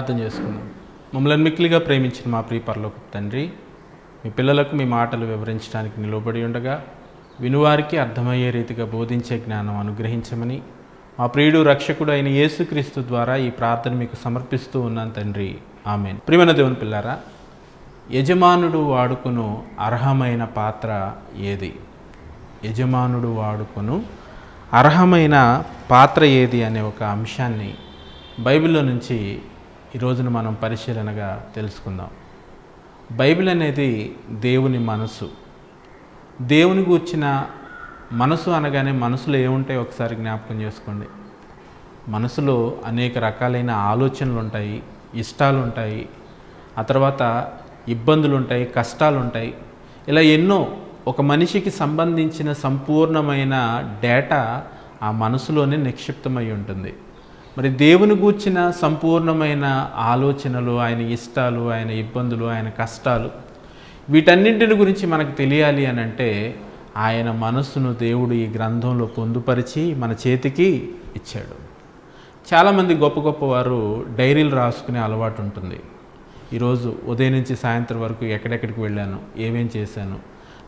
ప్రార్థన చేసుకుందాం. మమ్మల్ని మిక్కిలిగా ప్రేమించిన మా ప్రియపరలోక తండ్రి మీ పిల్లలకు మీ మాటలు వివరించడానికి నిలబడి ఉండగా వినువారికి అర్థమయ్యే రీతిగా బోధించే జ్ఞానం అనుగ్రహించమని మా ప్రియుడు రక్షకుడు అయిన యేసుక్రీస్తు ద్వారా ఈ ప్రార్థన మీకు సమర్పిస్తూ ఉన్నాను తండ్రి. ఆమె ప్రియమైన దేవుని పిల్లారా యజమానుడు వాడుకును అర్హమైన పాత్ర ఏది? యజమానుడు వాడుకును అర్హమైన పాత్ర ఏది అనే ఒక అంశాన్ని బైబిల్లో నుంచి ఈ రోజున మనం పరిశీలనగా తెలుసుకుందాం. బైబిల్ అనేది దేవుని మనసు దేవుని గూర్చిన మనసు అనగానే మనసులో ఏముంటాయి ఒకసారి జ్ఞాపకం చేసుకోండి. మనసులో అనేక రకాలైన ఆలోచనలు ఉంటాయి ఇష్టాలు ఉంటాయి ఆ తర్వాత ఇబ్బందులు ఉంటాయి కష్టాలు ఉంటాయి ఇలా ఎన్నో ఒక మనిషికి సంబంధించిన సంపూర్ణమైన డేటా ఆ మనసులోనే నిక్షిప్తమై ఉంటుంది. మరి దేవుని గూర్చిన సంపూర్ణమైన ఆలోచనలు ఆయన ఇష్టాలు ఆయన ఇబ్బందులు ఆయన కష్టాలు వీటన్నింటిని గురించి మనకు తెలియాలి అని అంటే ఆయన మనస్సును దేవుడు ఈ గ్రంథంలో పొందుపరిచి మన చేతికి ఇచ్చాడు. చాలామంది గొప్ప గొప్ప వారు డైరీలు రాసుకునే అలవాటు ఉంటుంది. ఈరోజు ఉదయం నుంచి సాయంత్రం వరకు ఎక్కడెక్కడికి వెళ్ళాను ఏమేం చేశాను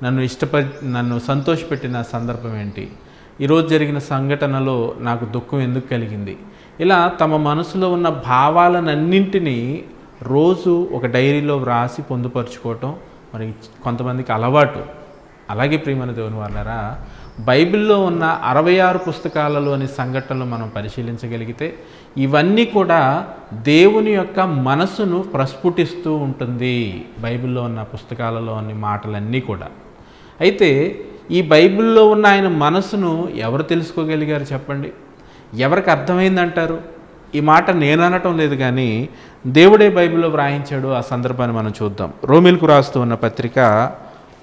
నన్ను ఇష్టపడి నన్ను సంతోషపెట్టిన సందర్భం ఏంటి ఈరోజు జరిగిన సంఘటనలో నాకు దుఃఖం ఎందుకు కలిగింది? ఇలా తమ మనసులో ఉన్న భావాలనన్నింటినీ రోజు ఒక డైరీలో వ్రాసి పొందుపరుచుకోవటం మరి కొంతమందికి అలవాటు. అలాగే ప్రియమైన దేవుని వాళ్ళారా బైబిల్లో ఉన్న అరవై ఆరు పుస్తకాలలోని సంఘటనలు మనం పరిశీలించగలిగితే ఇవన్నీ కూడా దేవుని యొక్క మనసును ప్రస్ఫుటిస్తూ ఉంటుంది బైబిల్లో ఉన్న పుస్తకాలలోని మాటలన్నీ కూడా. అయితే ఈ బైబిల్లో ఉన్న ఆయన మనసును ఎవరు తెలుసుకోగలిగారు చెప్పండి? ఎవరికి అర్థమైందంటారు? ఈ మాట నేను అనటం లేదు కానీ దేవుడే బైబిల్లో వ్రాయించాడు ఆ సందర్భాన్ని మనం చూద్దాం. రోమిల్కు రాస్తూ ఉన్న పత్రిక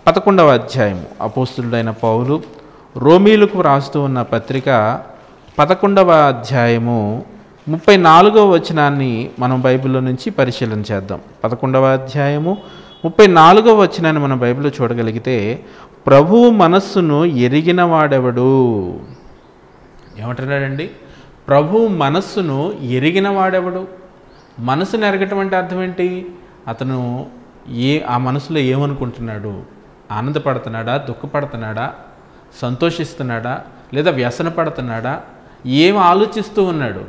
పదకొండవ అధ్యాయము. అపోస్తుడైన పౌలు రోమీలకు రాస్తూ ఉన్న పత్రిక పదకొండవ అధ్యాయము ముప్పై నాలుగవ వచనాన్ని మనం బైబిల్లో నుంచి పరిశీలన చేద్దాం. పదకొండవ అధ్యాయము ముప్పై నాలుగవ వచనాన్ని మనం బైబిల్లో చూడగలిగితే ప్రభువు మనస్సును ఎరిగిన వాడెవడు? ఏమంటున్నాడండి? ప్రభు మనస్సును ఎరిగిన వాడెవడు? మనసును ఎరగటం అంటే అర్థం ఏంటి? అతను ఏ ఆ మనసులో ఏమనుకుంటున్నాడు? ఆనందపడుతున్నాడా? దుఃఖపడుతున్నాడా? సంతోషిస్తున్నాడా? లేదా వ్యసన పడుతున్నాడా ఏం ఆలోచిస్తూ ఉన్నాడు?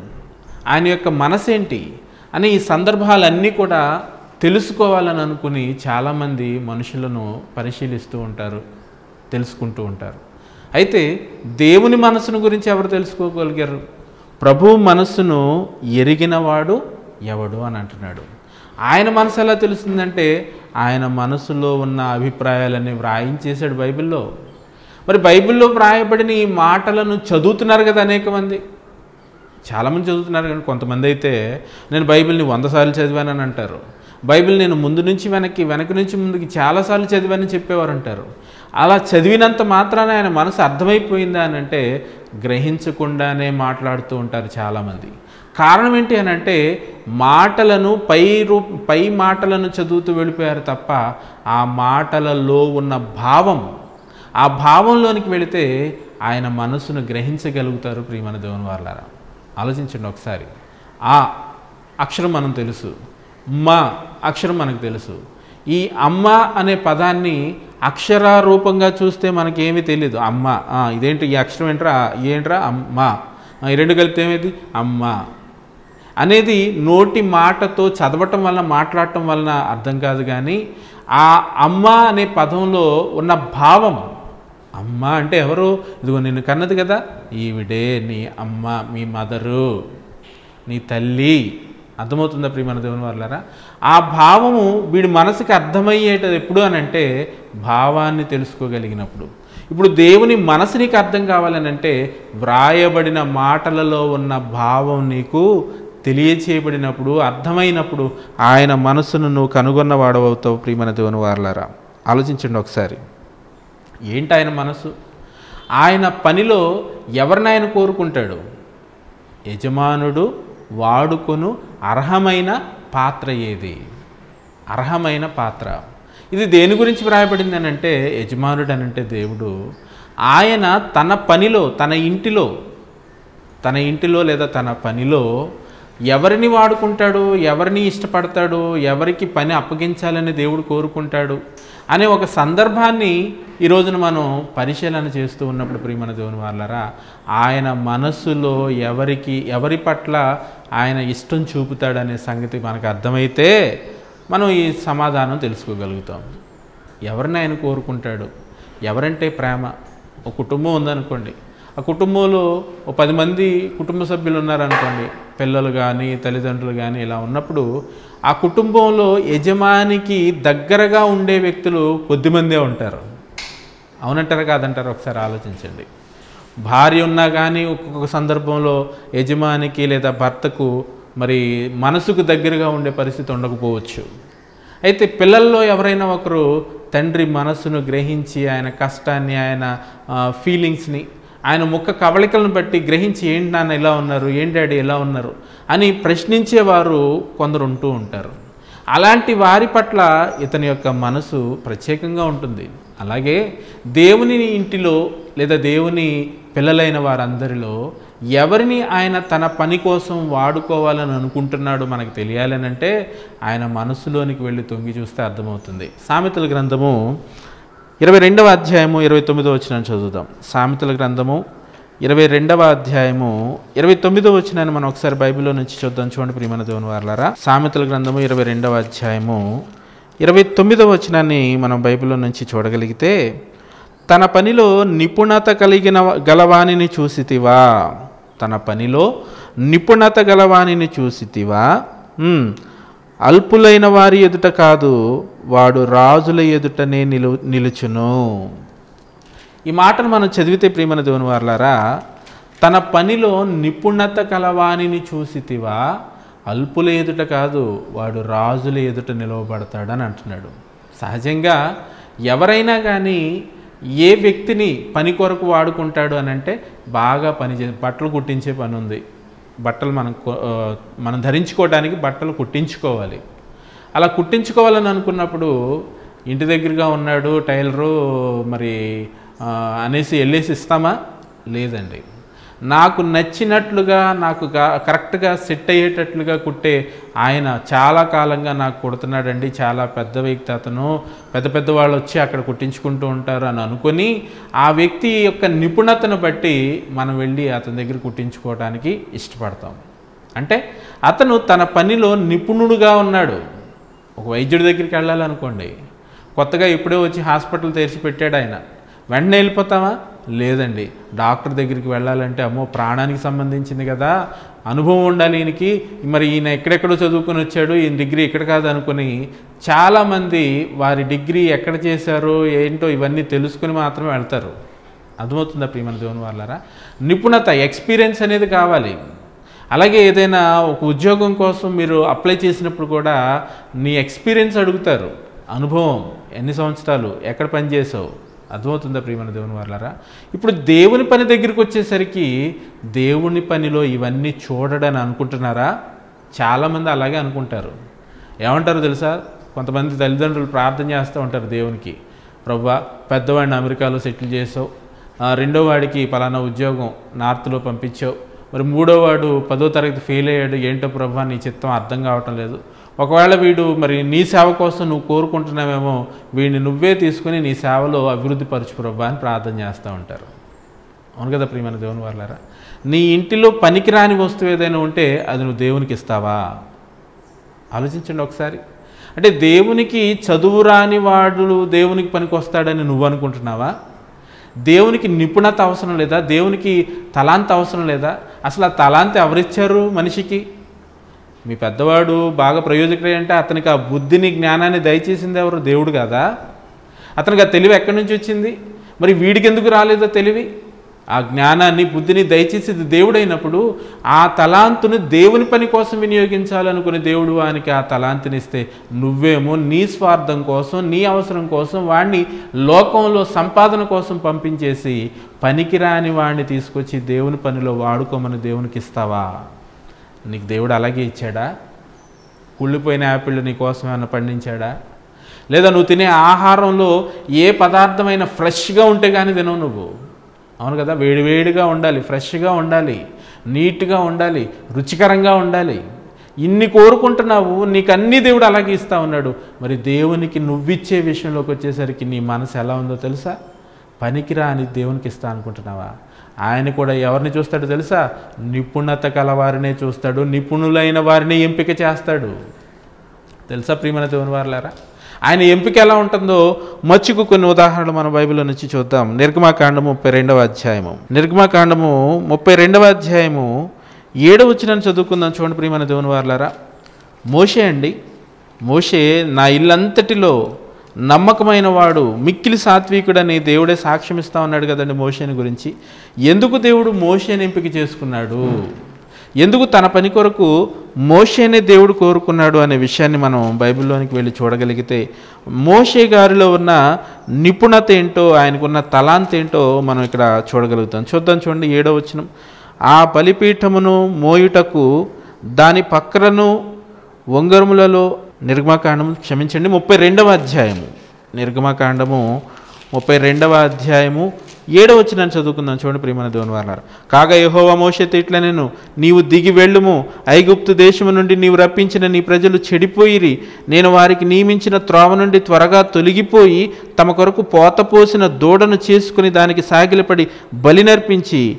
ఆయన యొక్క మనసేంటి? అని ఈ సందర్భాలన్నీ కూడా తెలుసుకోవాలని అనుకుని చాలామంది మనుషులను పరిశీలిస్తూ ఉంటారు. తెలుసుకుంటూ ఉంటారు. అయితే దేవుని మనసును గురించి ఎవరు తెలుసుకోగలిగారు? ప్రభు మనస్సును ఎరిగినవాడు ఎవడు అని అంటున్నాడు. ఆయన మనసు ఎలా తెలుస్తుందంటే ఆయన మనసులో ఉన్న అభిప్రాయాలన్నీ వ్రాయించేశాడు బైబిల్లో. మరి బైబిల్లో వ్రాయబడిన ఈ మాటలను చదువుతున్నారు కదా అనేక మంది. చాలామంది చదువుతున్నారు కానీ కొంతమంది అయితే నేను బైబిల్ని వంద సార్లు చదివానని అంటారు. బైబిల్ నేను ముందు నుంచి వెనక్కి వెనక నుంచి ముందుకి చాలాసార్లు చదివానని చెప్పేవారు అంటారు. అలా చదివినంత మాత్రాన ఆయన మనసు అర్థమైపోయిందా అని అంటే గ్రహించకుండానే మాట్లాడుతూ ఉంటారు చాలామంది. కారణం ఏంటి అని అంటే మాటలను పై రూ పై మాటలను చదువుతూ వెళ్ళిపోయారు తప్ప ఆ మాటలలో ఉన్న భావం ఆ భావంలోనికి వెళితే ఆయన మనసును గ్రహించగలుగుతారు ప్రియమణ దేవుని వాళ్ళారా ఆలోచించండి ఒకసారి. ఆ అక్షరం మనం తెలుసు. మా అక్షరం మనకు తెలుసు. ఈ అమ్మ అనే పదాన్ని అక్షరారూపంగా చూస్తే మనకేమీ తెలియదు అమ్మ. ఇదేంటి ఈ అక్షరం ఏంట్రా? ఏంట్రా? అమ్మ. ఈ రెండు కలిపితే ఏమైంది? అమ్మ. అనేది నోటి మాటతో చదవటం వలన మాట్లాడటం వలన అర్థం కాదు కానీ ఆ అమ్మ అనే పదంలో ఉన్న భావం అమ్మ అంటే ఎవరు? ఇదిగో నిన్ను కన్నది కదా. ఈవిడే నీ అమ్మ మీ మదరు నీ తల్లి. అర్థమవుతుందా ప్రియమణ దేవుని వాళ్ళారా ఆ భావము వీడి మనసుకి అర్థమయ్యేటది ఎప్పుడు అని అంటే భావాన్ని తెలుసుకోగలిగినప్పుడు. ఇప్పుడు దేవుని మనసు నీకు అర్థం కావాలని అంటే వ్రాయబడిన మాటలలో ఉన్న భావం నీకు తెలియచేయబడినప్పుడు అర్థమైనప్పుడు ఆయన మనసును నువ్వు కనుగొన్న వాడవవుతావు ప్రియమణ దేవుని వారలారా. ఆలోచించండి ఒకసారి. ఏంటి ఆయన మనసు? ఆయన పనిలో ఎవరిని ఆయన కోరుకుంటాడు? యజమానుడు వాడుకొను అర్హమైన పాత్ర ఏది? అర్హమైన పాత్ర. ఇది దేని గురించి వ్రాయబడింది అని అంటే యజమానుడు అని అంటే దేవుడు ఆయన తన పనిలో తన ఇంటిలో తన ఇంటిలో లేదా తన పనిలో ఎవరిని వాడుకుంటాడు? ఎవరిని ఇష్టపడతాడు? ఎవరికి పని అప్పగించాలని దేవుడు కోరుకుంటాడు? అనే ఒక సందర్భాన్ని ఈ రోజున మనం పరిశీలన చేస్తూ ఉన్నప్పుడు ప్రియమణ దేవుని వాళ్ళరా ఆయన మనస్సులో ఎవరికి ఎవరి పట్ల ఆయన ఇష్టం చూపుతాడనే సంగతి మనకు అర్థమైతే మనం ఈ సమాధానం తెలుసుకోగలుగుతాం. ఎవరిని ఆయన కోరుకుంటాడు? ఎవరంటే ప్రేమ? ఒక కుటుంబం ఉందనుకోండి. ఆ కుటుంబంలో ఓ పది మంది కుటుంబ సభ్యులు ఉన్నారనుకోండి పిల్లలు కానీ తల్లిదండ్రులు కానీ ఇలా ఉన్నప్పుడు ఆ కుటుంబంలో యజమానికి దగ్గరగా ఉండే వ్యక్తులు కొద్దిమందే ఉంటారు. అవునంటారు కాదంటారు ఒకసారి ఆలోచించండి. భార్య ఉన్నా కానీ ఒక్కొక్క సందర్భంలో యజమానికి లేదా భర్తకు మరి మనసుకు దగ్గరగా ఉండే పరిస్థితి ఉండకపోవచ్చు. అయితే పిల్లల్లో ఎవరైనా ఒకరు తండ్రి మనసును గ్రహించి ఆయన కష్టాన్ని ఆయన ఫీలింగ్స్ని ఆయన ముఖ కవళికలను బట్టి గ్రహించి ఏంటి నాన్న ఇలా ఉన్నారు? ఏంటి డాడీ ఇలా ఉన్నారు? అని ప్రశ్నించేవారు కొందరు ఉంటూ ఉంటారు. అలాంటి వారి పట్ల ఇతని యొక్క మనసు ప్రత్యేకంగా ఉంటుంది. అలాగే దేవుని ఇంటిలో లేదా దేవుని పిల్లలైన వారందరిలో ఎవరిని ఆయన తన పని కోసం వాడుకోవాలని అనుకుంటున్నాడు మనకు తెలియాలనంటే ఆయన మనసులోనికి వెళ్ళి తొంగి చూస్తే అర్థమవుతుంది. సామెతల గ్రంథము ఇరవై రెండవ అధ్యాయము ఇరవై తొమ్మిదో వచ్చిన చదువుదాం. సామెతల గ్రంథము ఇరవై రెండవ అధ్యాయము ఇరవై తొమ్మిదో వచ్చినాన్ని మనం ఒకసారి బైబిల్లో నుంచి చూద్దాం చూడండి ప్రియమణ దేవుని వారలారా సామెతల గ్రంథము ఇరవై రెండవ అధ్యాయము ఇరవై తొమ్మిదవ వచనాన్ని మనం బైబిల్లో నుంచి చూడగలిగితే తన పనిలో నిపుణత కలిగిన గలవాణిని చూసితివా? తన పనిలో నిపుణత గలవాణిని చూసితివా? అల్పులైన వారి ఎదుట కాదు వాడు రాజుల ఎదుటనే నిలు నిలుచును. ఈ మాటను మనం చదివితే ప్రియమణ దేవుని వారలారా తన పనిలో నిపుణత కలవాణిని చూసితివా? అల్పుల ఎదుట కాదు వాడు రాజుల ఎదుట నిలవబడతాడని అంటున్నాడు. సహజంగా ఎవరైనా కానీ ఏ వ్యక్తిని పని కొరకు వాడుకుంటాడు అని అంటే బాగా పని చే బట్టలు కుట్టించే పని ఉంది బట్టలు మనం మనం ధరించుకోవడానికి బట్టలు కుట్టించుకోవాలి. అలా కుట్టించుకోవాలని అనుకున్నప్పుడు ఇంటి దగ్గరగా ఉన్నాడు టైలరు మరి అనేసి వెళ్ళేసి ఇస్తామా? లేదండి. నాకు నచ్చినట్లుగా నాకు కరెక్ట్గా సెట్ అయ్యేటట్లుగా కుట్టే ఆయన చాలా కాలంగా నాకు కుడుతున్నాడండి. చాలా పెద్ద వ్యక్తి అతను. పెద్ద పెద్ద వాళ్ళు వచ్చి అక్కడ కుట్టించుకుంటూ ఉంటారు అని అనుకొని ఆ వ్యక్తి యొక్క నిపుణతను బట్టి మనం వెళ్ళి అతని దగ్గర కుట్టించుకోవడానికి ఇష్టపడతాం. అంటే అతను తన పనిలో నిపుణుడుగా ఉన్నాడు. ఒక వైద్యుడి దగ్గరికి వెళ్ళాలనుకోండి. కొత్తగా ఇప్పుడే వచ్చి హాస్పిటల్ తెరిచి పెట్టాడు ఆయన. వెంటనే వెళ్ళిపోతామా లేదండి. డాక్టర్ దగ్గరికి వెళ్ళాలంటే అమ్మో ప్రాణానికి సంబంధించింది కదా. అనుభవం ఉండాలి ఈయనకి. మరి ఈయన ఎక్కడెక్కడో చదువుకొని వచ్చాడు ఈయన డిగ్రీ ఇక్కడ కాదు అనుకుని చాలామంది వారి డిగ్రీ ఎక్కడ చేశారో ఏంటో ఇవన్నీ తెలుసుకుని మాత్రమే వెళ్తారు. అర్థమవుతుందా ప్రియమణ దేవుని వాళ్ళారా నిపుణత ఎక్స్పీరియన్స్ అనేది కావాలి. అలాగే ఏదైనా ఒక ఉద్యోగం కోసం మీరు అప్లై చేసినప్పుడు కూడా నీ ఎక్స్పీరియన్స్ అడుగుతారు. అనుభవం ఎన్ని సంవత్సరాలు ఎక్కడ పనిచేసావు అర్థమవుతుందా ప్రియమైన దేవుని వర్లరా? ఇప్పుడు దేవుని పని దగ్గరికి వచ్చేసరికి దేవుని పనిలో ఇవన్నీ చూడడని అనుకుంటున్నారా? చాలామంది అలాగే అనుకుంటారు. ఏమంటారు తెలుసా? కొంతమంది తల్లిదండ్రులు ప్రార్థన చేస్తూ ఉంటారు దేవునికి. ప్రవ్వా పెద్దవాడిని అమెరికాలో సెటిల్ చేసావు. రెండో వాడికి పలానా ఉద్యోగం నార్త్లో పంపించావు. మరి మూడో వాడు పదో తరగతి ఫెయిల్ అయ్యాడు. ఏంటో ప్రభా నీ చిత్తం అర్థం కావటం లేదు. ఒకవేళ వీడు మరి నీ సేవ కోసం నువ్వు కోరుకుంటున్నావేమో వీడిని నువ్వే తీసుకుని నీ సేవలో అభివృద్ధి పరచు ప్రభా అని ప్రార్థన చేస్తూ ఉంటారు. అవును కదా ప్రియమైన దేవుని వాళ్ళారా నీ ఇంటిలో పనికిరాని వస్తువు ఏదైనా ఉంటే అది నువ్వు దేవునికి ఇస్తావా? ఆలోచించండి ఒకసారి. అంటే దేవునికి చదువు రాని వాడు దేవునికి పనికి వస్తాడని నువ్వు అనుకుంటున్నావా? దేవునికి నిపుణత అవసరం లేదా? దేవునికి తలాంత అవసరం లేదా? అసలు ఆ తలాంత ఎవరిచ్చారు మనిషికి? మీ పెద్దవాడు బాగా ప్రయోజకుడే అంటే అతనికి ఆ బుద్ధిని జ్ఞానాన్ని దయచేసింది ఎవరు? దేవుడు కదా. అతనికి ఆ తెలివి ఎక్కడి నుంచి వచ్చింది? మరి వీడికి ఎందుకు రాలేదో తెలివి? ఆ జ్ఞానాన్ని బుద్ధిని దయచేసేది దేవుడైనప్పుడు ఆ తలాంతుని దేవుని పని కోసం వినియోగించాలనుకునే దేవుడు వానికి ఆ తలాంతిని ఇస్తే నువ్వేమో నీ స్వార్థం కోసం నీ అవసరం కోసం వాడిని లోకంలో సంపాదన కోసం పంపించేసి పనికిరాని వాడిని తీసుకొచ్చి దేవుని పనిలో వాడుకోమని దేవునికి ఇస్తావా? నీకు దేవుడు అలాగే ఇచ్చాడా? కుళ్ళిపోయిన యాపిళ్ళు నీ కోసం ఏమైనా పండించాడా? లేదా నువ్వు తినే ఆహారంలో ఏ పదార్థమైన ఫ్రెష్గా ఉంటే కానీ తినవు నువ్వు. అవును కదా? వేడివేడిగా ఉండాలి ఫ్రెష్గా ఉండాలి నీట్గా ఉండాలి రుచికరంగా ఉండాలి. ఇన్ని కోరుకుంటున్నావు నీకు అన్ని దేవుడు అలాగే ఇస్తా ఉన్నాడు. మరి దేవునికి నువ్విచ్చే విషయంలోకి వచ్చేసరికి నీ మనసు ఎలా ఉందో తెలుసా? పనికిరా అని దేవునికి ఇస్తా అనుకుంటున్నావా? ఆయన కూడా ఎవరిని చూస్తాడు తెలుసా? నిపుణత కలవారినే చూస్తాడు నిపుణులైన వారిని ఎంపిక చేస్తాడు. తెలుసా ప్రియమైన దేవుని వారులారా? ఆయన ఎంపిక ఎలా ఉంటుందో మచ్చుకు కొన్ని ఉదాహరణలు మన బైబిల్లో నుంచి చూద్దాం. నిర్గమాకాండము ముప్పై రెండవ అధ్యాయము. నిర్గమాకాండము ముప్పై రెండవ అధ్యాయము ఏడవ వచ్చిన చదువుకుందాం చూడండి ప్రియమైన దేవుని వారులారా. మోషే అండి. మోషే నా ఇల్లంతటిలో నమ్మకమైన వాడు మిక్కిలి సాత్వికుడని దేవుడే సాక్ష్యం ఇస్తా ఉన్నాడు కదండి మోషేని గురించి. ఎందుకు దేవుడు మోషేని ఎంపిక చేసుకున్నాడు? ఎందుకు తన పని కొరకు మోషేనే దేవుడు కోరుకున్నాడు అనే విషయాన్ని మనం బైబిల్లోనికి వెళ్ళి చూడగలిగితే మోషే గారిలో ఉన్న నిపుణత ఏంటో ఆయనకున్న తలాంత్ ఏంటో మనం ఇక్కడ చూడగలుగుతాం. చూద్దాం చూడండి ఏడో వచ్చినం ఆ బలిపీఠమును మోయుటకు దాని పక్కలను ఉంగరములలో నిర్గమాకాండము క్షమించండి ముప్పై రెండవ అధ్యాయము. నిర్గమాకాండము ముప్పై రెండవ అధ్యాయము ఏడవ వచ్చిన చదువుకుందాం చూడండి ప్రియమైన దేవుని వారు కాగా యహోవా మోషత్ ఇట్లా నేను నీవు దిగి వెళ్ళుము ఐగుప్తు దేశము నుండి నీవు రప్పించిన నీ ప్రజలు చెడిపోయిరి నేను వారికి నియమించిన త్రోవ నుండి త్వరగా తొలగిపోయి తమ కొరకు పోత పోసిన దూడను చేసుకుని దానికి సాగిలపడి బలి నర్పించి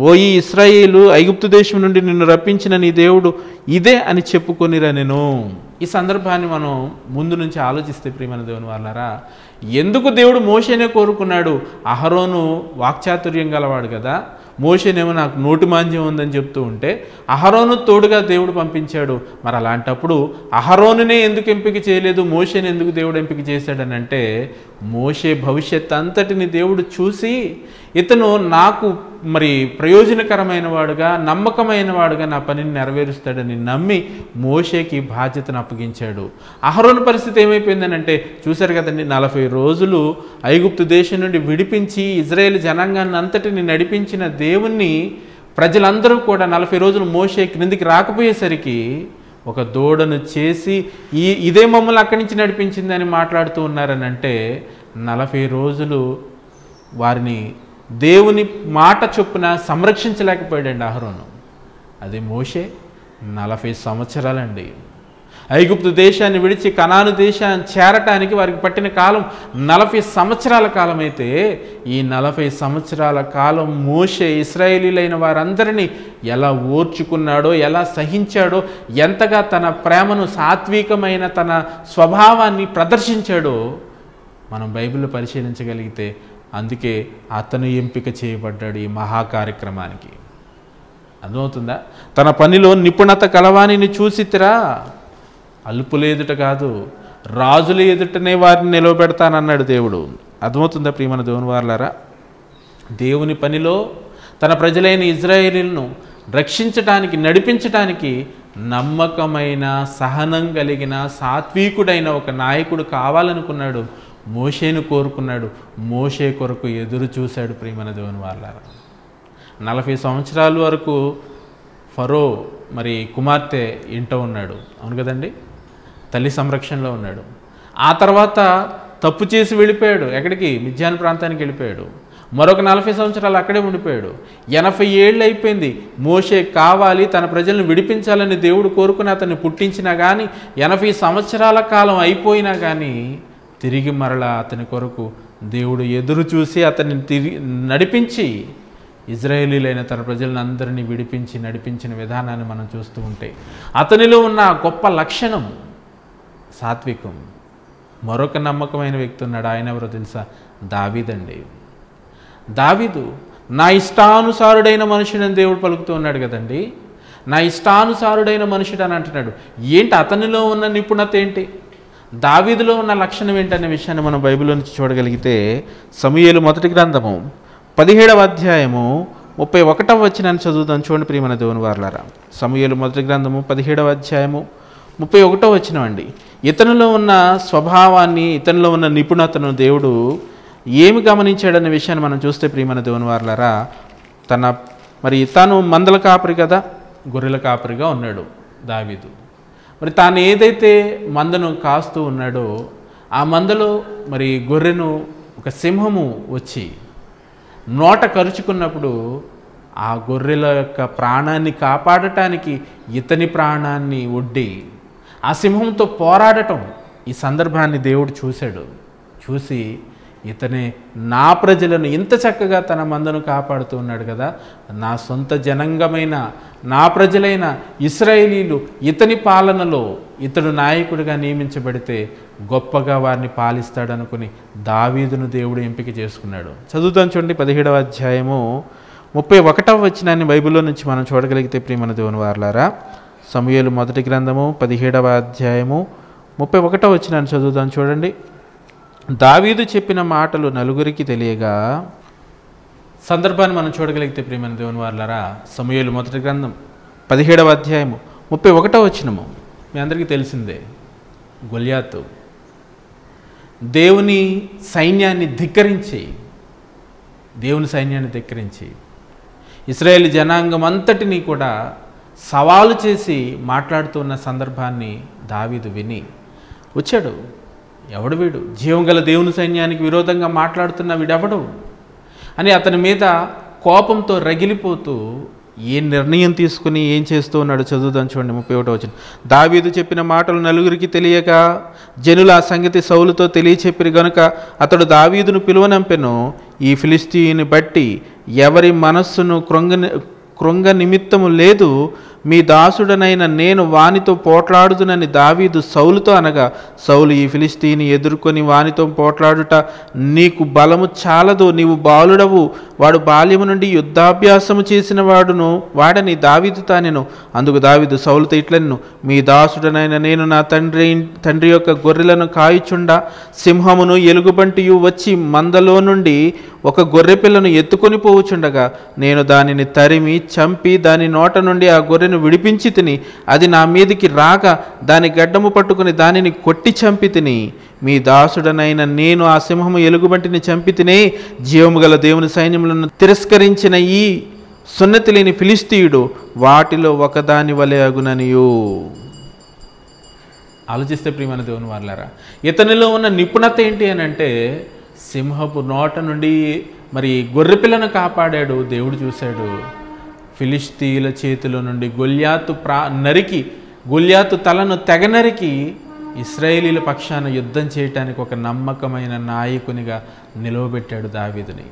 ఓ ఈ ఇస్రాయేలు ఐగుప్తు దేశం నుండి నిన్ను రప్పించిన నీ దేవుడు ఇదే అని చెప్పుకొనిరా నేను. ఈ సందర్భాన్ని మనం ముందు నుంచి ఆలోచిస్తే ప్రియమైన దేవుని వాళ్ళారా ఎందుకు దేవుడు మోషేనే కోరుకున్నాడు? అహరోను వాక్చాతుర్యం గలవాడు కదా. మోషేనేమో నాకు నోటి మాంద్యం ఉందని చెప్తూ ఉంటే అహరోను తోడుగా దేవుడు పంపించాడు. మరి అలాంటప్పుడు అహరోనునే ఎందుకు ఎంపిక చేయలేదు? మోషేని ఎందుకు దేవుడు ఎంపిక చేశాడని అంటే మోషే భవిష్యత్ అంతటిని దేవుడు చూసి ఇతను నాకు మరి ప్రయోజనకరమైన వాడుగా నమ్మకమైన వాడుగా నా పనిని నెరవేరుస్తాడని నమ్మి మోషేకి బాధ్యతను అప్పగించాడు. అహరోన్ పరిస్థితి ఏమైపోయిందనంటే చూశారు కదండి నలభై రోజులు ఐగుప్తు దేశం నుండి విడిపించి ఇజ్రాయేల్ జనాంగాన్ని అంతటిని నడిపించిన దేవుణ్ణి ప్రజలందరూ కూడా నలభై రోజులు మోషే క్రిందికి రాకపోయేసరికి ఒక దూడను చేసి ఈ ఇదే మమ్మల్ని అక్కడి నుంచి నడిపించిందని మాట్లాడుతూ ఉన్నారని అంటే నలభై రోజులు వారిని దేవుని మాట చొప్పున సంరక్షించలేకపోయాడండి అహరోను. అది మోషే నలభై సంవత్సరాలండి. ఐగుప్తు దేశాన్ని విడిచి కనాను దేశాన్ని చేరటానికి వారికి పట్టిన కాలం నలభై సంవత్సరాల కాలం అయితే ఈ నలభై సంవత్సరాల కాలం మోషే ఇస్రాయేలీలైన వారందరినీ ఎలా ఓర్చుకున్నాడో ఎలా సహించాడో ఎంతగా తన ప్రేమను సాత్వికమైన తన స్వభావాన్ని ప్రదర్శించాడో మనం బైబిల్లో పరిశీలించగలిగితే అందుకే అతను ఎంపిక చేయబడ్డాడు ఈ మహా కార్యక్రమానికి అర్థమవుతుందా? తన పనిలో నిపుణత కలవాణిని చూసితిరా? అలుపుల ఎదుట కాదు రాజుల ఎదుటనే వారిని నిలవబెడతానన్నాడు దేవుడు. అర్థమవుతుందా ప్రియమణ దేవుని వారులారా? దేవుని పనిలో తన ప్రజలైన ఇజ్రాయేలీలను రక్షించటానికి నడిపించటానికి నమ్మకమైన సహనం కలిగిన సాత్వికుడైన ఒక నాయకుడు కావాలనుకున్నాడు. మోషేను కోరుకున్నాడు. మోషే కొరకు ఎదురు చూశాడు ప్రియమైన దేవుని వాళ్ళారా నలభై సంవత్సరాల వరకు ఫరో మరి కుమార్తె ఇంట ఉన్నాడు. అవును కదండి? తల్లి సంరక్షణలో ఉన్నాడు. ఆ తర్వాత తప్పు చేసి వెళ్ళిపోయాడు. ఎక్కడికి? మిథ్యాన్ ప్రాంతానికి వెళ్ళిపోయాడు. మరొక నలభై సంవత్సరాలు అక్కడే ఉండిపోయాడు. ఎనభై ఏళ్ళు అయిపోయింది. మోషే కావాలి తన ప్రజలను విడిపించాలని దేవుడు కోరుకుని అతన్ని పుట్టించినా కానీ ఎనభై సంవత్సరాల కాలం అయిపోయినా కానీ తిరిగి మరలా అతని కొరకు దేవుడు ఎదురు చూసి అతన్ని తిరిగి నడిపించి ఇజ్రాయేలీలైన తన ప్రజలను అందరినీ విడిపించి నడిపించిన విధానాన్ని మనం చూస్తూ ఉంటే అతనిలో ఉన్న గొప్ప లక్షణం సాత్వికం. మరొక నమ్మకమైన వ్యక్తి ఉన్నాడు. ఆయన ఎవరో తెలుసా? దావీదండి. దావీదు నా ఇష్టానుసారుడైన మనుషుడని దేవుడు పలుకుతూ ఉన్నాడు కదండి. నా ఇష్టానుసారుడైన మనుషుడు అని అంటున్నాడు. ఏంటి? అతనిలో ఉన్న నిపుణత ఏంటి? దావీదులో ఉన్న లక్షణం ఏంటనే విషయాన్ని మనం బైబిల్లో నుంచి చూడగలిగితే సమూహలు మొదటి గ్రంథము పదిహేడవ అధ్యాయము ముప్పై ఒకటవ వచ్చినాన్ని చదువుతాను చూడండి ప్రియమైన దేవుని వారలారా. సమూహలు మొదటి గ్రంథము పదిహేడవ అధ్యాయము ముప్పై ఒకటో వచ్చిన అండి. ఇతనిలో ఉన్న స్వభావాన్ని ఇతనిలో ఉన్న నిపుణతను దేవుడు ఏమి గమనించాడనే విషయాన్ని మనం చూస్తే ప్రియమైన దేవుని వారలారా తన మరి తాను మందల కాపరి కదా గొర్రెల కాపరిగా ఉన్నాడు దావీదు. మరి తాను ఏదైతే మందను కాస్తూ ఉన్నాడో ఆ మందలో మరి గొర్రెను ఒక సింహము వచ్చి నోట కరుచుకున్నప్పుడు ఆ గొర్రెల యొక్క ప్రాణాన్ని కాపాడటానికి ఇతని ప్రాణాన్ని ఒడ్డి ఆ సింహంతో పోరాడటం ఈ సందర్భాన్ని దేవుడు చూశాడు. చూసి ఇతనే నా ప్రజలను ఇంత చక్కగా తన మందను కాపాడుతూ ఉన్నాడు కదా. నా సొంత జనంగమైన నా ప్రజలైన ఇస్రాయేలీలు ఇతని పాలనలో ఇతడు నాయకుడిగా నియమించబడితే గొప్పగా వారిని పాలిస్తాడనుకుని దావీదును దేవుడు ఎంపిక చేసుకున్నాడు. చదువుతాం చూడండి పదిహేడవ అధ్యాయము ముప్పై ఒకటవ వచ్చినాన్ని బైబిల్లో నుంచి మనం చూడగలిగితే ప్రియమణ దేవుని వారలారా. సమయలు మొదటి గ్రంథము పదిహేడవ అధ్యాయము ముప్పై ఒకటవ వచ్చినాన్ని చదువుదాన్ని చూడండి. దావీదు చెప్పిన మాటలు నలుగురికి తెలియగా సందర్భాన్ని మనం చూడగలిగితే ప్రియమైన దేవుని వార్లరా సమయలు మొదటి గ్రంథం పదిహేడవ అధ్యాయము ముప్పై ఒకటో వచ్చినము మీ అందరికీ తెలిసిందే గొల్యాతు దేవుని సైన్యాన్ని ధిక్కరించి దేవుని సైన్యాన్ని ధిక్కరించి ఇస్రాయేల్ జనాంగం అంతటినీ కూడా సవాలు చేసి మాట్లాడుతున్న సందర్భాన్ని దావీదు విని వచ్చాడు. ఎవడు వీడు? జీవం గల దేవుని సైన్యానికి విరోధంగా మాట్లాడుతున్న వీడెవడు? అని అతని మీద కోపంతో రగిలిపోతూ ఏ నిర్ణయం తీసుకుని ఏం చేస్తూ ఉన్నాడు చదువుదాం చూడండి ముప్పై ఒకటో వచ్చిన దావీదు చెప్పిన మాటలు నలుగురికి తెలియక జనులు ఆ సంగతి సౌలుతో తెలియచెప్పిరి గనుక అతడు దావీదును పిలువనంపెను ఈ ఫిలిస్తీని బట్టి ఎవరి మనస్సును కృంగ కృంగ నిమిత్తము లేదు మీ దాసుడనైన నేను వానితో పోట్లాడుదునని దావీదు సౌలుతో అనగా సౌలు ఈ ఫిలిస్తీని ఎదుర్కొని వానితో పోట్లాడుట నీకు బలము చాలదు నీవు బాలుడవు. వాడు బాల్యము నుండి యుద్ధాభ్యాసము చేసిన వాడును వాడని దావీదు తానెను. అందుకు దావీదు సౌలుతో ఇట్లను మీ దాసుడనైన నేను నా తండ్రి తండ్రి యొక్క గొర్రెలను కాయుచుండా. సింహమును ఎలుగుబంటియు వచ్చి మందలో నుండి ఒక గొర్రె పిల్లను ఎత్తుకొని పోవుచుండగా నేను దానిని తరిమి చంపి దాని నోట నుండి ఆ గొర్రెను విడిపించి తిని అది నా మీదికి రాగా దాని గడ్డము పట్టుకుని దానిని కొట్టి చంపి తిని మీ దాసుడనైన నేను ఆ సింహము ఎలుగుబంటిని చంపి తినే జీవము గల దేవుని సైన్యములను తిరస్కరించిన ఈ సున్నతి లేని ఫిలిస్తీయుడు వాటిలో ఒకదాని వలె అగుననియు. ఆలోచిస్తే ప్రియమైన దేవుని వాళ్ళారా ఇతనిలో ఉన్న నిపుణత ఏంటి అని అంటే సింహపు నోట నుండి మరి గొర్రెపిల్లను కాపాడాడు దేవుడు చూశాడు. ఫిలిస్తీన్ల చేతిలో నుండి గొల్యాతు ప్రా నరికి గొల్యాతు తలను తెగ నరికి ఇస్రాయేలీల పక్షాన యుద్ధం చేయటానికి ఒక నమ్మకమైన నాయకునిగా నిలవబెట్టాడు దావీదుని.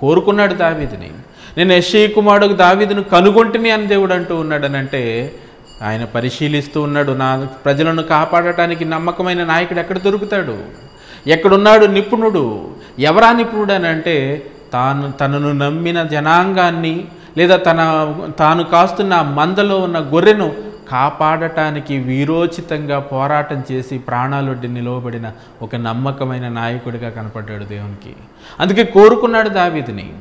కోరుకున్నాడు దావీదుని. నేను యశ్ఐ కుమారుడు దావీదును కనుగొంటిని అని దేవుడు అంటూ ఉన్నాడనంటే ఆయన పరిశీలిస్తూ ఉన్నాడు నా ప్రజలను కాపాడటానికి నమ్మకమైన నాయకుడు ఎక్కడ దొరుకుతాడు? ఎక్కడున్నాడు నిపుణుడు? ఎవరా నిపుణుడు అని అంటే తాను తనను నమ్మిన జనాంగాన్ని లేదా తన తాను కాస్తున్న మందలో ఉన్న గొర్రెను కాపాడటానికి వీరోచితంగా పోరాటం చేసి ప్రాణాలొడ్డి నిలవబడిన ఒక నమ్మకమైన నాయకుడిగా కనపడ్డాడు దేవునికి. అందుకే కోరుకున్నాడు దావీదిని.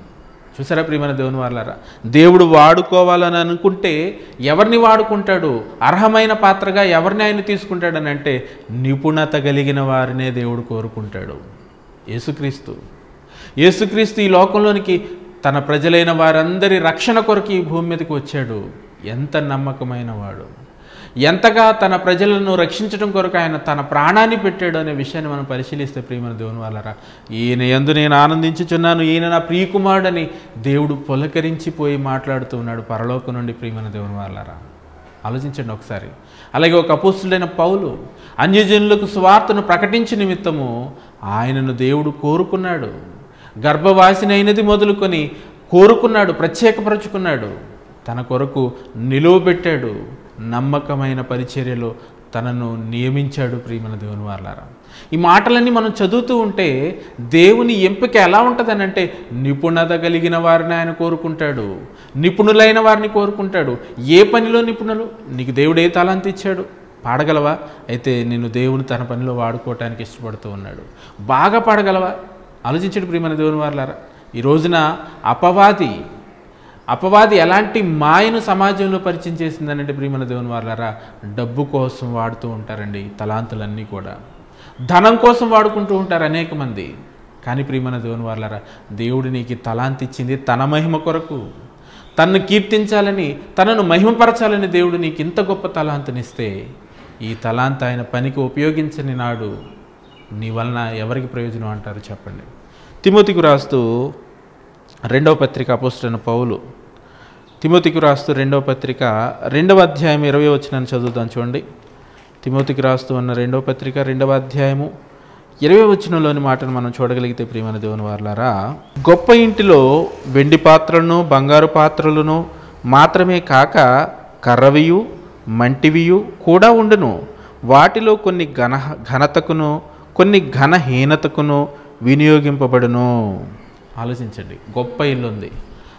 చూసారా ప్రియమైన దేవుని వాళ్ళారా దేవుడు వాడుకోవాలని అనుకుంటే ఎవరిని వాడుకుంటాడు? అర్హమైన పాత్రగా ఎవరిని ఆయన తీసుకుంటాడని అంటే నిపుణత కలిగిన వారినే దేవుడు కోరుకుంటాడు. యేసుక్రీస్తు. యేసుక్రీస్తు ఈ లోకంలోనికి తన ప్రజలైన వారందరి రక్షణ కొరకు ఈ భూమి మీదకి వచ్చాడు. ఎంత నమ్మకమైన వాడు. ఎంతగా తన ప్రజలను రక్షించడం కొరకు ఆయన తన ప్రాణాన్ని పెట్టాడు అనే విషయాన్ని మనం పరిశీలిస్తే ప్రియమైన దేవుని వాళ్ళరా ఈయన ఎందు నేను ఆనందించుచున్నాను ఈయన నా ప్రియకుమారుడని దేవుడు పులకరించిపోయి మాట్లాడుతూ ఉన్నాడు పరలోకం నుండి ప్రియమైన దేవుని వాళ్ళరా ఆలోచించండి ఒకసారి. అలాగే ఒక అపోస్తుడైన పౌలు అన్యజనులకు స్వార్థను ప్రకటించే నిమిత్తము ఆయనను దేవుడు కోరుకున్నాడు. గర్భవాసినైనది మొదలుకొని కోరుకున్నాడు ప్రత్యేకపరుచుకున్నాడు. తన కొరకు నిలువబెట్టాడు. నమ్మకమైన పరిచర్యలో తనను నియమించాడు ప్రియమైన దేవుని వార్లారా. ఈ మాటలన్నీ మనం చదువుతూ ఉంటే దేవుని ఎంపిక ఎలా ఉంటుందని అంటే నిపుణత కలిగిన వారిని ఆయన కోరుకుంటాడు నిపుణులైన వారిని కోరుకుంటాడు. ఏ పనిలో నిపుణులు? నీకు దేవుడు ఏ తలాంతి ఇచ్చాడు. పాడగలవా? అయితే నేను దేవుని తన పనిలో వాడుకోవటానికి ఇష్టపడుతూ ఉన్నాడు. బాగా పాడగలవా? ఆలోచించాడు ప్రియమైన దేవుని వార్లారా. ఈ రోజున అపవాది అపవాది ఎలాంటి మాయను సమాజంలో పరిచయం చేసిందనంటే ప్రియమణ దేవుని వారులారా? డబ్బు కోసం వాడుతూ ఉంటారండి తలాంతులన్నీ కూడా. ధనం కోసం వాడుకుంటూ ఉంటారు అనేక మంది. కానీ ప్రియమణ దేవుని వారులారా దేవుడు నీకు తలాంతి ఇచ్చింది తన మహిమ కొరకు. తన్ను కీర్తించాలని తనను మహిమపరచాలని దేవుడు నీకు ఇంత గొప్ప తలాంతనిస్తే ఈ తలాంత ఆయన పనికి ఉపయోగించని నాడు నీ వలన ఎవరికి ప్రయోజనం అంటారు చెప్పండి? తిమోతికి రాస్తూ రెండవ పత్రిక అపోస్టైన పౌలు తిమోతికి రాస్తూ రెండవ పత్రిక రెండవ అధ్యాయం ఇరవై వచ్చినాన్ని చదువుతాను చూడండి. తిమోతికి రాస్తూ ఉన్న రెండవ పత్రిక రెండవ అధ్యాయము ఇరవై వచనంలోని మాటను మనం చూడగలిగితే ప్రియమైన దేవుని వార్లారా గొప్ప ఇంటిలో వెండి పాత్రలను బంగారు పాత్రలను మాత్రమే కాక కర్రవియు మంటివియు కూడా ఉండును. వాటిలో కొన్ని ఘన ఘనతకును కొన్ని ఘనహీనతకును వినియోగింపబడును. ఆలోచించండి గొప్ప ఇల్లు ఉంది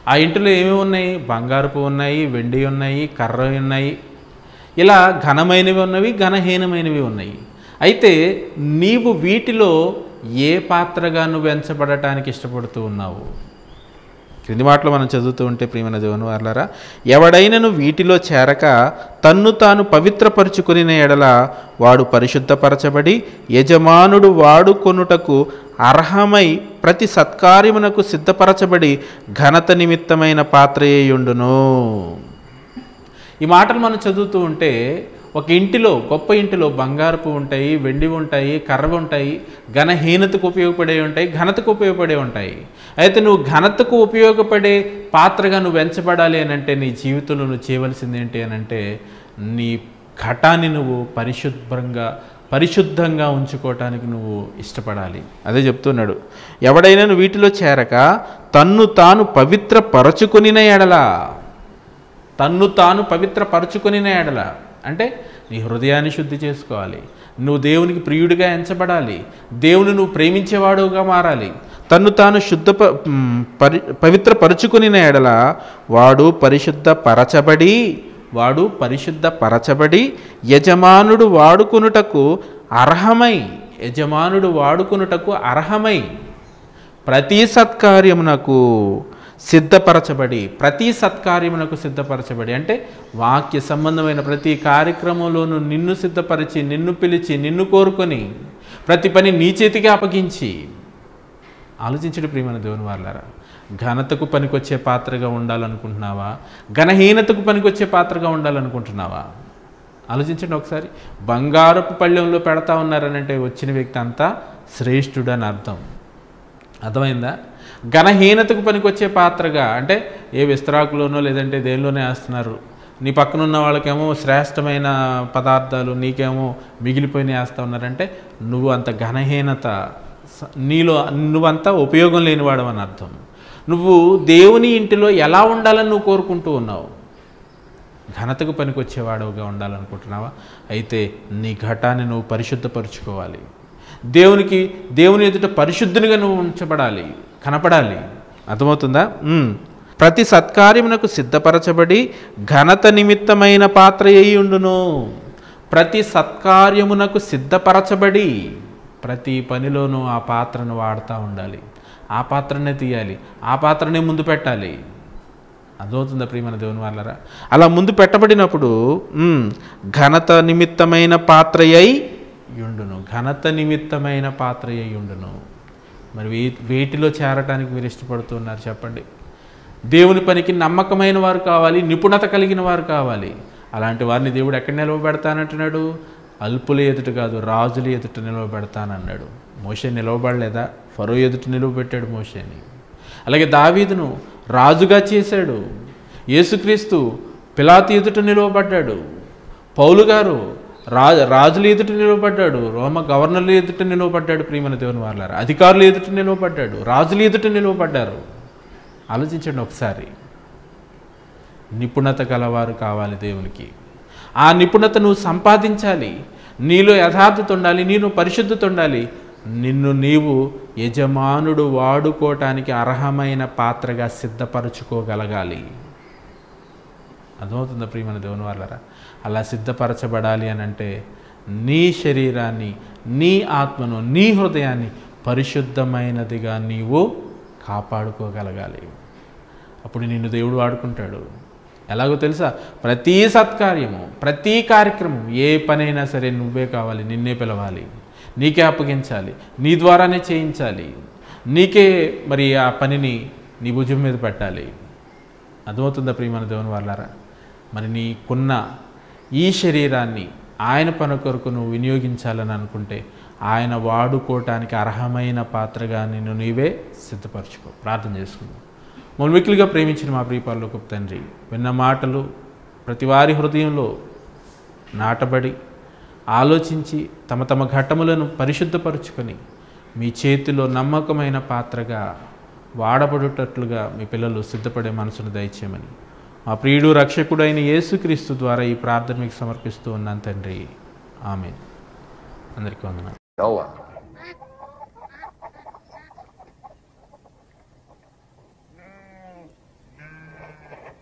ఆ ఇంటిలో ఏమి ఉన్నాయి? బంగారుపు ఉన్నాయి వెండి ఉన్నాయి కర్ర ఉన్నాయి. ఇలా ఘనమైనవి ఉన్నవి ఘనహీనమైనవి ఉన్నాయి. అయితే నీవు వీటిలో ఏ పాత్రగా నువ్వు ఎంచబడటానికి ఇష్టపడుతూ ఉన్నావు? క్రింది మాటలు మనం చదువుతూ ఉంటే ప్రియమైన దేవుని వార్లారా ఎవడైనను వీటిలో చేరక తన్ను తాను పవిత్రపరుచుకుని ఎడల వాడు పరిశుద్ధపరచబడి యజమానుడు వాడుకొనుటకు అర్హమై ప్రతి సత్కార్యమునకు సిద్ధపరచబడి ఘనత నిమిత్తమైన పాత్రయేయుండును ఈ మాటలు మనం చదువుతూ ఉంటే ఒక ఇంటిలో గొప్ప ఇంటిలో బంగారపు ఉంటాయి వెండి ఉంటాయి కర్ర ఉంటాయి ఘనహీనతకు ఉపయోగపడే ఉంటాయి ఘనతకు ఉపయోగపడే ఉంటాయి. అయితే నువ్వు ఘనతకు ఉపయోగపడే పాత్రగా నువ్వు వెంచబడాలి అని అంటే నీ జీవితంలో నువ్వు చేయవలసింది ఏంటి అని అంటే నీ ఘటాన్ని నువ్వు పరిశుభ్రంగా పరిశుద్ధంగా ఉంచుకోవటానికి నువ్వు ఇష్టపడాలి. అదే చెప్తున్నాడు. ఎవడైనా వీటిలో చేరక తన్ను తాను పవిత్ర పరచుకునిన ఎడల. తన్ను తాను పవిత్రపరచుకుని ఎడల. అంటే నీ హృదయాన్ని శుద్ధి చేసుకోవాలి. నువ్వు దేవునికి ప్రియుడిగా ఎంచబడాలి. దేవుని నువ్వు ప్రేమించేవాడుగా మారాలి. తను తాను శుద్ధ ప- పరి పవిత్రపరుచుకుని ఎడల వాడు పరిశుద్ధ పరచబడి వాడు పరిశుద్ధ పరచబడి యజమానుడు వాడుకొనుటకు అర్హమై యజమానుడు వాడుకొనుటకు అర్హమై ప్రతి సత్కార్యమునకు సిద్ధపరచబడి ప్రతి సత్కార్యమునకు సిద్ధపరచబడి అంటే వాక్య సంబంధమైన ప్రతి కార్యక్రమంలోనూ నిన్ను సిద్ధపరిచి నిన్ను పిలిచి నిన్ను కోరుకొని ప్రతి పని నీ చేతికి అప్పగించి. ఆలోచించడం ప్రియమైన దేవుని వాళ్ళారా ఘనతకు పనికొచ్చే పాత్రగా ఉండాలనుకుంటున్నావా? ఘనహీనతకు పనికొచ్చే పాత్రగా ఉండాలనుకుంటున్నావా? ఆలోచించండి ఒకసారి బంగారపు పళ్ళెంలో పెడతా ఉన్నారనంటే వచ్చిన వ్యక్తి అంతా శ్రేష్ఠుడు అని అర్థం. అర్థమైందా? ఘనహీనతకు పనికొచ్చే పాత్రగా అంటే ఏ విస్తరాకులోనో లేదంటే దేనిలోనే వేస్తున్నారు. నీ పక్కన ఉన్న వాళ్ళకేమో శ్రేష్టమైన పదార్థాలు నీకేమో మిగిలిపోయిన వేస్తూ ఉన్నారంటే నువ్వు అంత ఘనహీనత స- నీలో నువ్వంతా ఉపయోగం లేనివాడు అని అర్థం. నువ్వు దేవుని ఇంటిలో ఎలా ఉండాలని నువ్వు కోరుకుంటూ ఉన్నావు? ఘనతకు పనికొచ్చేవాడుగా ఉండాలనుకుంటున్నావా? అయితే నీ ఘటాన్ని నువ్వు పరిశుద్ధపరుచుకోవాలి. దేవునికి దేవుని ఎదుట పరిశుద్ధునిగా నువ్వు ఉంచబడాలి. కనపడాలి. అర్థమవుతుందా? ప్రతి సత్కార్యమునకు సిద్ధపరచబడి ఘనత నిమిత్తమైన పాత్ర అయి ఉండును. ప్రతి సత్కార్యమునకు సిద్ధపరచబడి ప్రతి పనిలోనూ ఆ పాత్రను వాడుతూ ఉండాలి. ఆ పాత్రనే తీయాలి. ఆ పాత్రనే ముందు పెట్టాలి. అర్థమవుతుందా ప్రియమైన దేవుని వాళ్ళరా అలా ముందు పెట్టబడినప్పుడు ఘనత నిమిత్తమైన పాత్ర అయి ఉండును. ఘనత నిమిత్తమైన పాత్ర అయి మరి వేటిలో వీటిలో చేరటానికి మీరు ఇష్టపడుతున్నారు చెప్పండి. దేవుని పనికి నమ్మకమైన వారు కావాలి నిపుణత కలిగిన వారు కావాలి. అలాంటి వారిని దేవుడు ఎక్కడ నిలవబెడతానంటున్నాడు? అల్పుల ఎదుట కాదు రాజుల ఎదుట నిలవబెడతానన్నాడు. మోషే నిలవబడలేదా? ఫరో ఎదుట నిలవబెట్టాడు మోషేని. అలాగే దావీదును రాజుగా చేశాడు. యేసుక్రీస్తు పిలాతి ఎదుట నిలవబడ్డాడు. పౌలు గారు రాజు రాజులు ఎదుట నిలవబడ్డాడు. రోమ గవర్నర్లు ఎదుట నిలవబడ్డాడు ప్రియమైన దేవుని వాళ్ళారు అధికారులు ఎదుట నిలవబడ్డాడు. రాజులు ఎదుట నిలవబడ్డారు. ఆలోచించండి ఒకసారి. నిపుణత గలవారు కావాలి దేవునికి. ఆ నిపుణత నువ్వు సంపాదించాలి. నీలో యథార్థత ఉండాలి. నీను పరిశుద్ధత ఉండాలి. నిన్ను నీవు యజమానుడు వాడుకోవటానికి అర్హమైన పాత్రగా సిద్ధపరచుకోగలగాలి. అర్థమవుతుందా ప్రియమైన దేవుని వాళ్ళరా అలా సిద్ధపరచబడాలి అని అంటే నీ శరీరాన్ని నీ ఆత్మను నీ హృదయాన్ని పరిశుద్ధమైనదిగా నీవు కాపాడుకోగలగాలి. అప్పుడు నిన్ను దేవుడు వాడుకుంటాడు. ఎలాగో తెలుసా? ప్రతి సత్కార్యము ప్రతి కార్యక్రమం ఏ పనైనా సరే నువ్వే కావాలి నిన్నే పిలవాలి. నీకే అప్పగించాలి నీ ద్వారానే చేయించాలి. నీకే మరి ఆ పనిని నీ భుజం మీద పెట్టాలి. అర్థమవుతుందా ప్రియమైన దేవుని వాళ్ళారా మరి నీకున్న ఈ శరీరాన్ని ఆయన పని కొరకు నువ్వు వినియోగించాలని అనుకుంటే ఆయన వాడుకోవటానికి అర్హమైన పాత్రగా నిన్ను నీవే సిద్ధపరచుకో. ప్రార్థన చేసుకుందాం. మొల్మిక్కిలిగా ప్రేమించిన మా ప్రియపాలకు తండ్రి విన్న మాటలు ప్రతి వారి హృదయంలో నాటబడి ఆలోచించి తమ తమ ఘట్టములను పరిశుద్ధపరుచుకొని మీ చేతిలో నమ్మకమైన పాత్రగా వాడబడుటట్లుగా మీ పిల్లలు సిద్ధపడే మనసును దయచేయమని మా ప్రియుడు రక్షకుడైన యేసుక్రీస్తు ద్వారా ఈ ప్రార్థన మీకు సమర్పిస్తూ ఉన్నాను తండ్రి ఆమె అందరికీ వందనాలు Noah.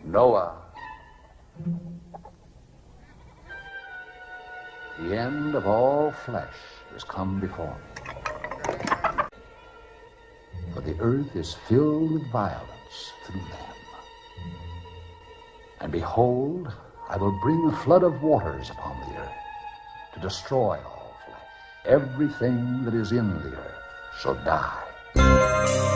Noah. The end of all flesh is come before me. For the earth is filled with violence through them. And behold, I will bring a flood of waters upon the earth to destroy all flesh. Everything that is in the earth shall die.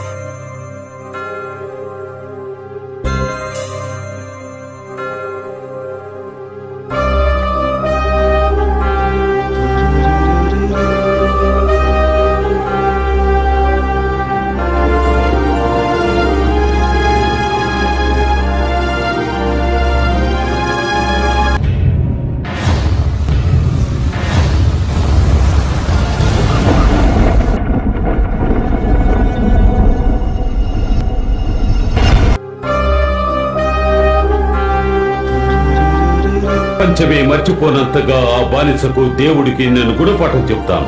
ప్రపంచమే మర్చిపోనంతగా ఆ బానిసకు దేవుడికి నేను గుణపాఠం చెప్తాను.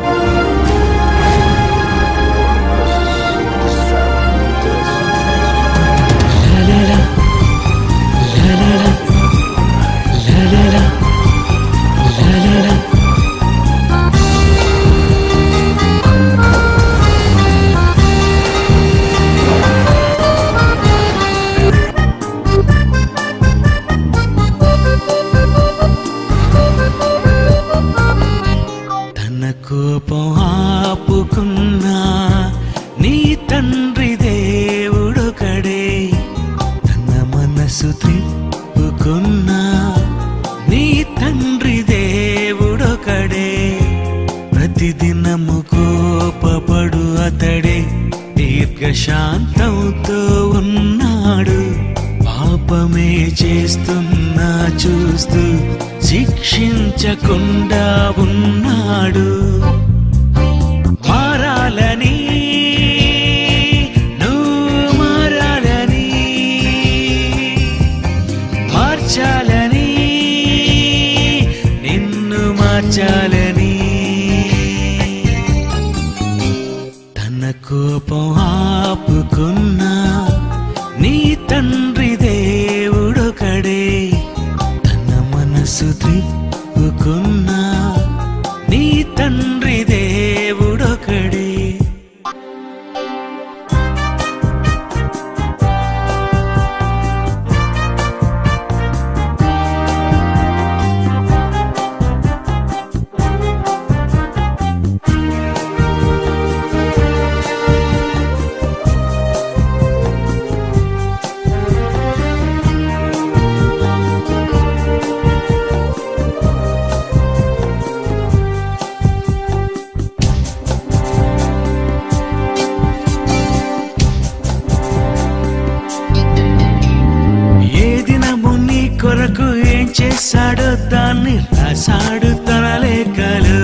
చేశాడో దాన్ని రాశాడు తన లేఖలు.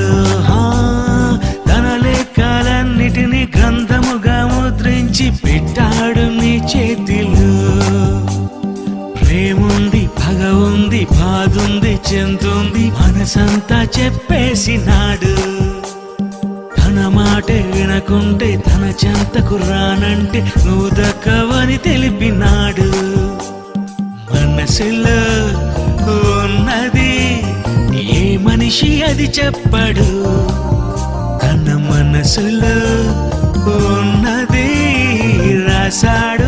తన లేఖలన్నిటినీ గ్రంథముగా ముద్రించి పెట్టాడు నీ చేతిలో. ప్రేముంది పగ ఉంది బాధుంది చెందుంది మనసంతా చెప్పేసినాడు. తన మాట వినకుంటే తన చెంతకు రానంటే నువ్వు దక్కవని తెలిపినాడు. మనసులో ఉన్నది ఏ మనిషి అది చెప్పడు. తన మనసులో ఉన్నది రాశాడు